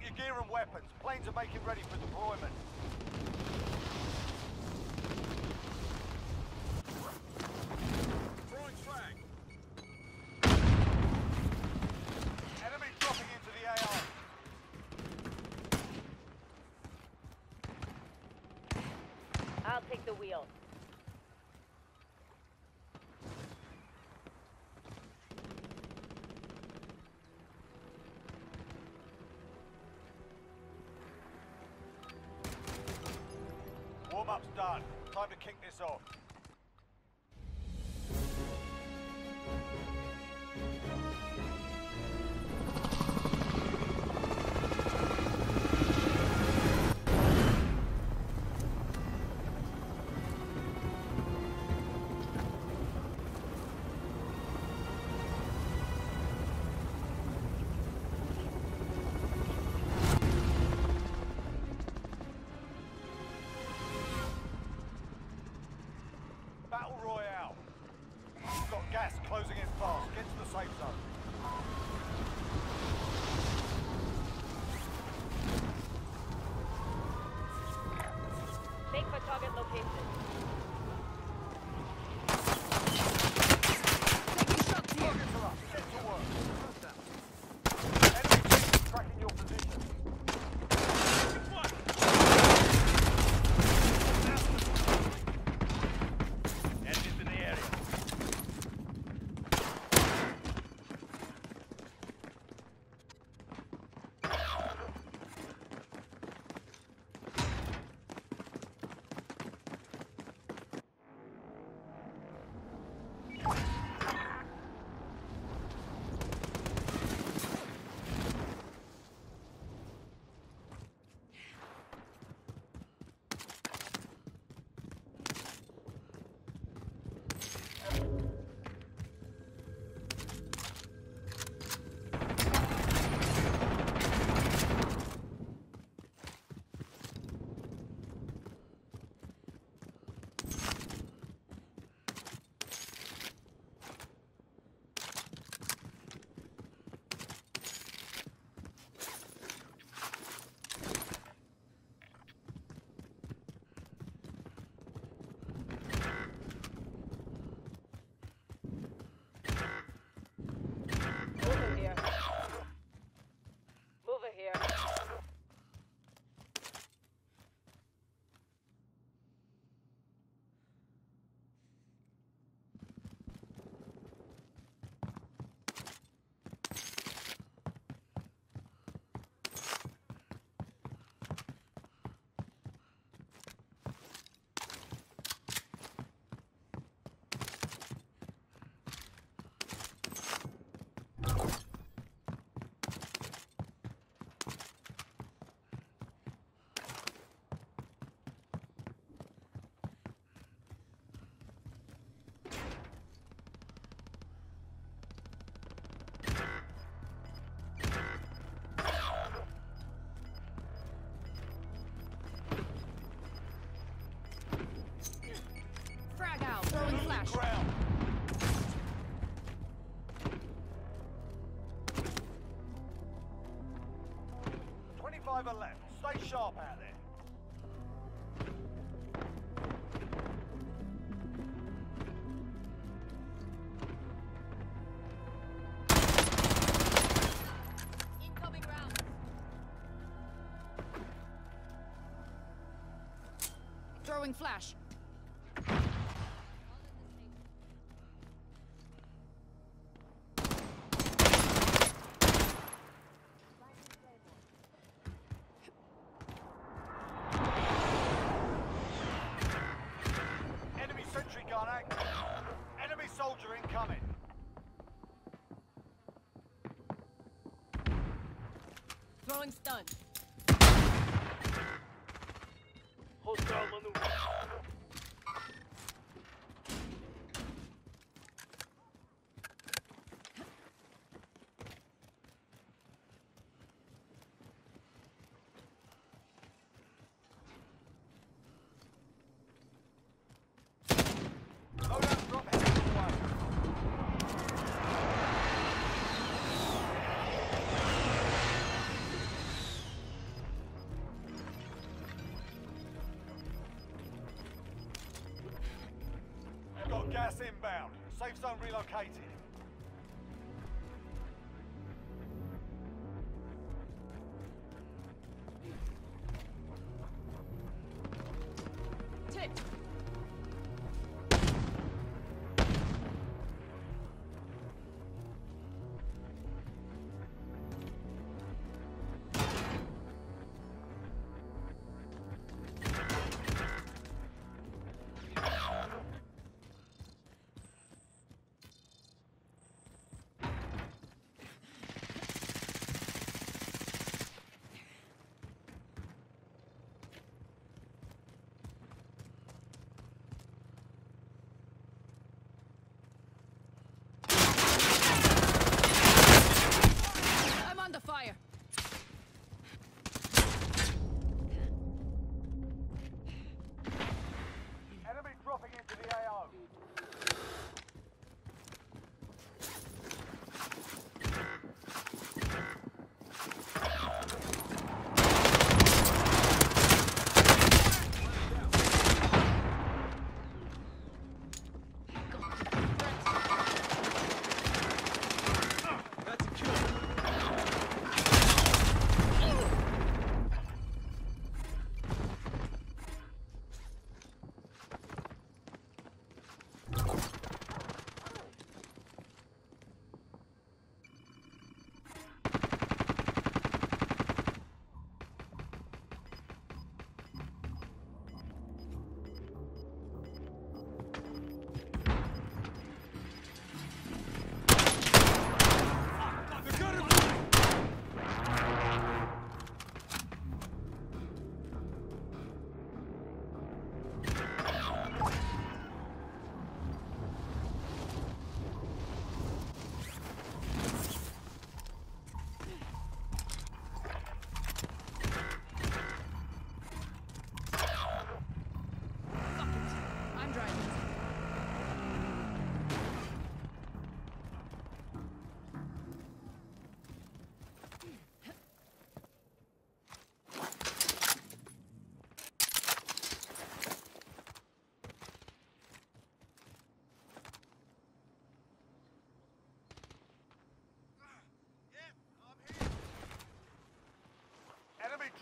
Your gear and weapons. Planes are making ready for deployment. Throwing. Enemy dropping into the. I'll take the wheel. Done. Time to kick this off. Target Twenty-five left. Stay sharp out there. Throwing flash. Throwing stun. Hostile maneuver. Loadout Safe zone relocated.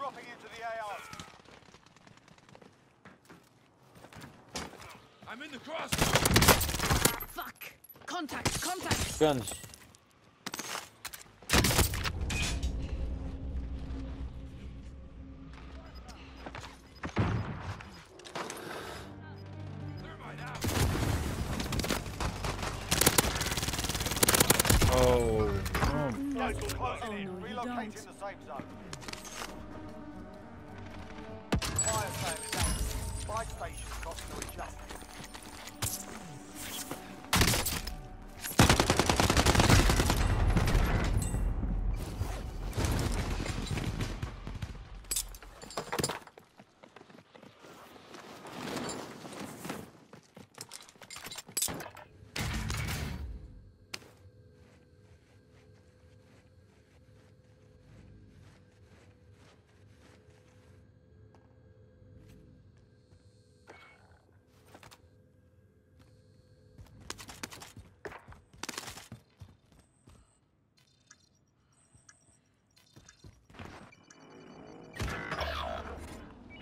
Dropping into the AO. I'm in the cross. Fuck. Contact. Contact. Guns. Oh. Gas Oh, no, Relocating the safe zone. Fire active. Buy station costs are adjusted.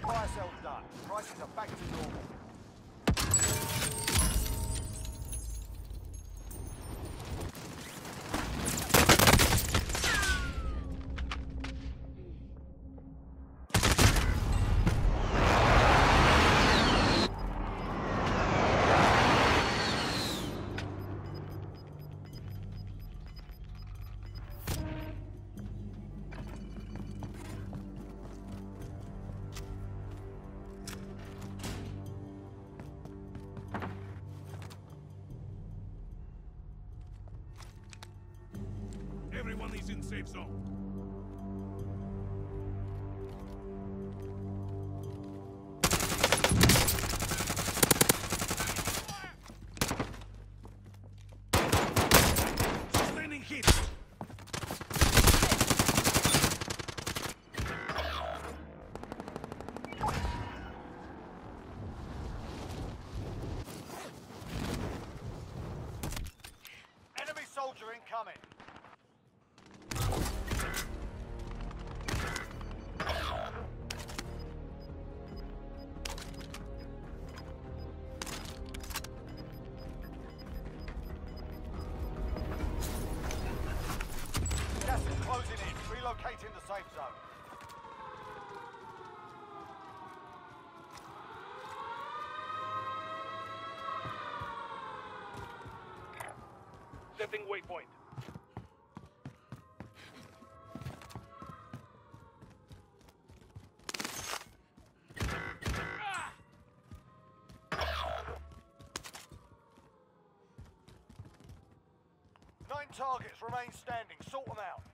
Fire sale done. Prices are back to normal. Safe zone. Setting waypoint. Nine targets remain standing. Sort them out.